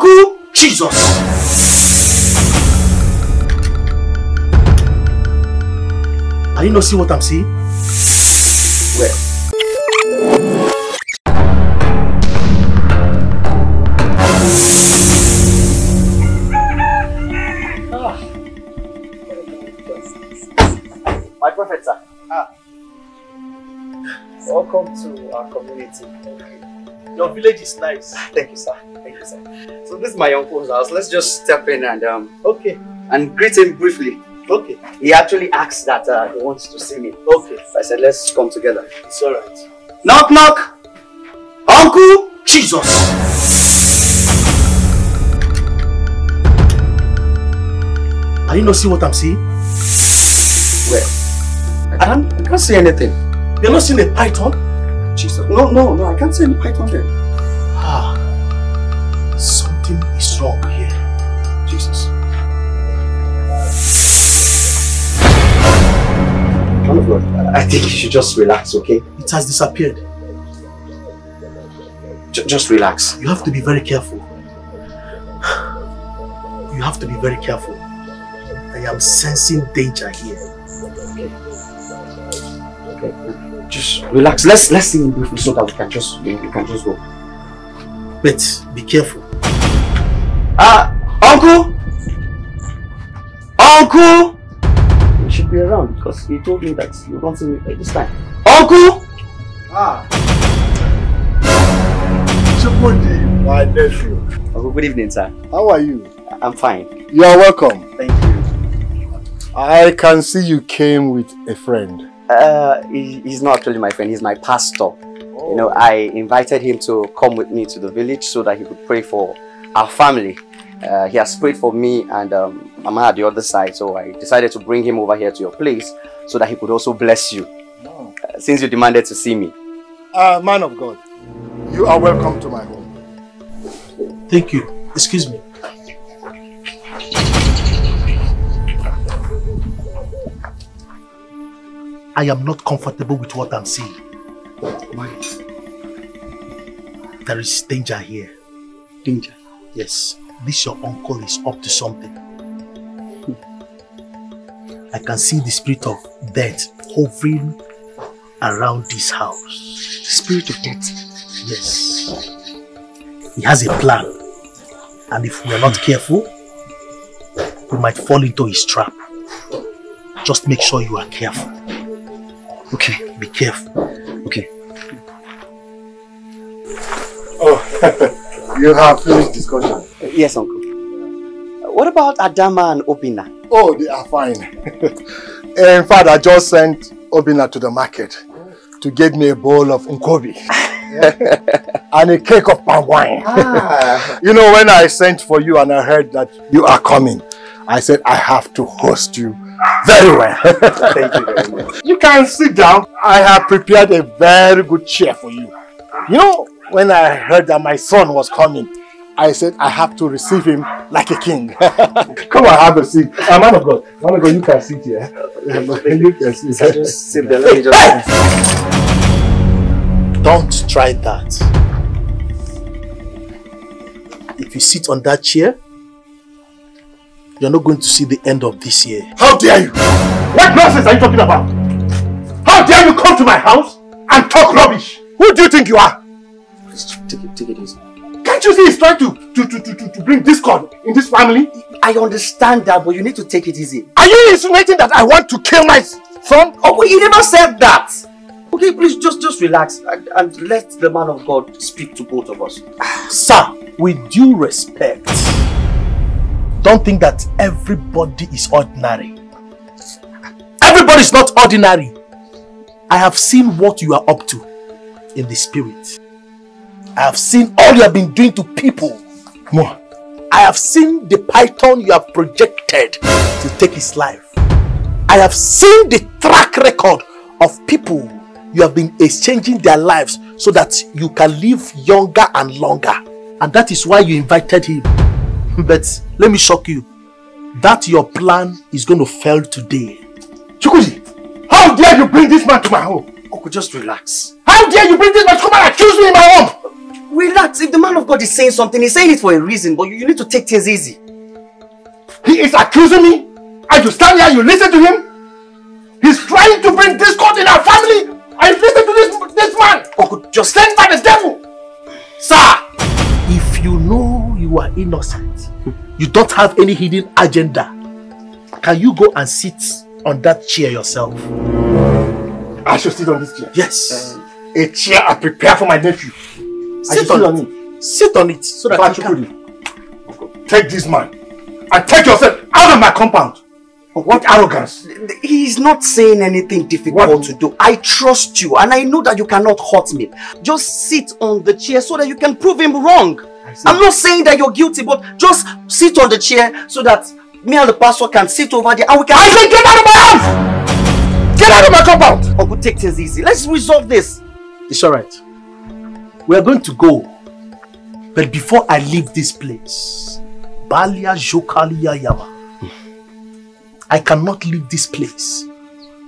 Uncle Jesus. Are you not see what I'm seeing? Where? My prophet, sir. Ah. Welcome to our community. Your village is nice. Thank you, sir. Thank you, sir. So this is my uncle's house. Let's just step in and um Okay, and greet him briefly. okay, He actually asked that uh, he wants to see me. okay. I said, let's come together. It's alright. Knock, knock. Uncle Jesus. Are you not see what I'm seeing? Where? I can't, I can't see anything. You're not seeing a python? Jesus. No, no, no. I can't see any python there. Ah, something is wrong here. Jesus. Man of God, I think you should just relax, okay? It has disappeared. J just relax. You have to be very careful. You have to be very careful. I am sensing danger here. Okay. Just relax. Let's let's see him briefly so that we can just we can just go. But be careful. Ah, uncle, uncle. He should be around because he told me that you don't see me at this time. Uncle. Ah. Chibundi, my nephew. Uncle, good evening, sir. How are you? I'm fine. You are welcome. Thank you. I can see you came with a friend. Uh, he, he's not actually my friend. He's my pastor. You know, I invited him to come with me to the village so that he could pray for our family. Uh, he has prayed for me and um, Mama at the other side, so I decided to bring him over here to your place so that he could also bless you. Oh. Uh, since you demanded to see me. Uh, man of God, you are welcome to my home. Thank you. Excuse me. I am not comfortable with what I'm seeing. Why? There is danger here. Danger. Yes, this your uncle is up to something. Hmm. I can see the spirit of death hovering around this house. The spirit of death. Yes. He has a plan. And if we are not careful, we might fall into his trap. Just make sure you are careful. Okay. Be careful. Okay. Oh, you have finished discussion. Yes, uncle. What about Adama and Obina? Oh, they are fine. In fact, I just sent Obina to the market to get me a bowl of nkwobi and a cake of palm wine. Ah. You know, when I sent for you and I heard that you are coming, I said I have to host you very well. Thank you very much. you can sit down. I have prepared a very good chair for you. You know, when I heard that my son was coming, I said I have to receive him like a king. Come on, have a seat. Uh, man of God, man of God, you can sit here. you can sit. Just sit there. Let me just. Don't try that. If you sit on that chair, you're not going to see the end of this year. How dare you? What nonsense are you talking about? How dare you come to my house and talk rubbish? Who do you think you are? Take it, take it easy. Can't you see he's trying to, to, to, to, to, bring discord in this family? I understand that, but you need to take it easy. Are you insinuating that I want to kill my son? Oh, but you never said that. Okay, please just just relax and, and let the man of God speak to both of us. Sir, with due respect, don't think that everybody is ordinary. Everybody is not ordinary. I have seen what you are up to in the spirit. I have seen all you have been doing to people. I have seen the python you have projected to take his life. I have seen the track record of people you have been exchanging their lives so that you can live younger and longer. And that is why you invited him. But let me shock you. That your plan is going to fail today. Chukwuji, how dare you bring this man to my home? Uncle, just relax. How dare you bring this man to come and accuse me in my home? Relax. If the man of God is saying something, he's saying it for a reason, but you, you need to take things easy. He is accusing me, and you stand here, you listen to him. He's trying to bring discord in our family. I listen to this this man. Uncle, just Sent by the devil. Sir, innocent, you don't have any hidden agenda, can you go and sit on that chair yourself? I should sit on this chair. Yes. Um, a chair I prepared for my nephew. Sit on, on it. it. Sit on it so that you can. Take this man and take yourself out of my compound. What arrogance. He's not saying anything difficult What? to do. I trust you and I know that you cannot hurt me. Just sit on the chair so that you can prove him wrong. I'm not saying that you're guilty, but just sit on the chair so that me and the pastor can sit over there and we can. I said get out of my house! Get out of my compound! Uncle, take things easy. Let's resolve this. It's alright. We are going to go. But before I leave this place, Balia Jokalia Yama, I cannot leave this place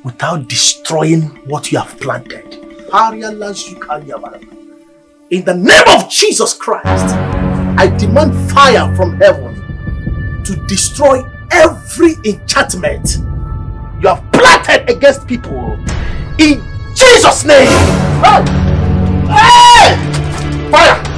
without destroying what you have planted. Ariala Jokalia Yama. In the name of Jesus Christ, I demand fire from heaven to destroy every enchantment you have planted against people. In Jesus' name. Hey! Hey!